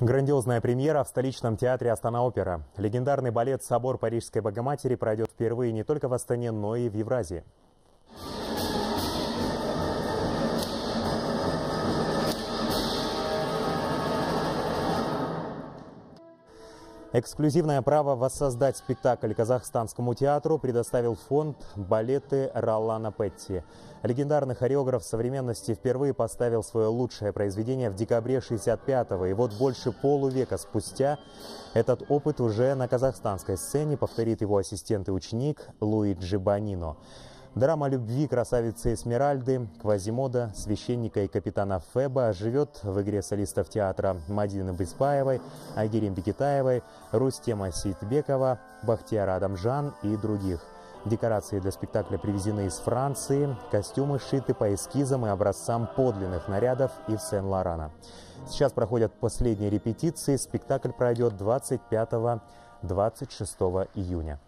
Грандиозная премьера в столичном театре Астана-Опера. Легендарный балет «Собор Парижской Богоматери» пройдет впервые не только в Астане, но и в Евразии. Эксклюзивное право воссоздать спектакль казахстанскому театру предоставил фонд «Балеты Ролана Петти». Легендарный хореограф современности впервые поставил свое лучшее произведение в декабре 65-го. И вот больше полувека спустя этот опыт уже на казахстанской сцене повторит его ассистент и ученик Луиджи Банино. Драма любви красавицы Эсмеральды, Квазимода, священника и капитана Феба живет в игре солистов театра Мадины Беспаевой, Айгерим Бекетаевой, Рустема Ситбекова, Бахтияра Адамжан и других. Декорации для спектакля привезены из Франции, костюмы сшиты по эскизам и образцам подлинных нарядов и в Сен-Лорана. Сейчас проходят последние репетиции. Спектакль пройдет 25-26 июня.